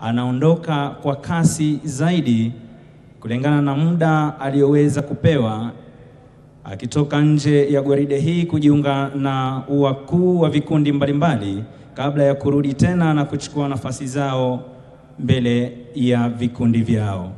anaondoka kwa kasi zaidi kulingana na muda aliyoweza kupewa, akitoka nje ya gwaride hii kujiunga na wakuu wa vikundi mbalimbali kabla ya kurudi tena na kuchukua nafasi zao mbele ya vikundi vyao.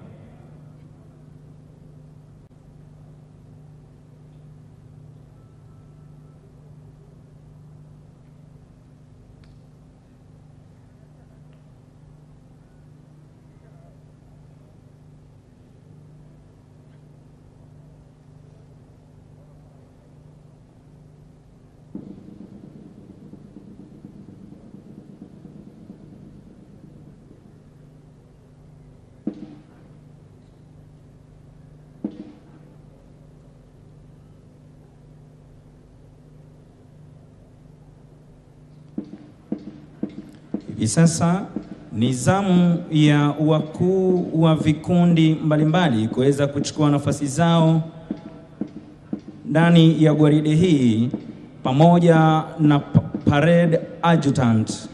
Sasa ni zamu ya wakuu wa vikundi mbalimbali kuweza kuchukua nafasi zao ndani ya gwaride hii pamoja na pa- parade adjutant